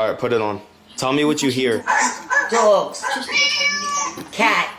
All right, put it on. Tell me what you hear. Dogs. Cat.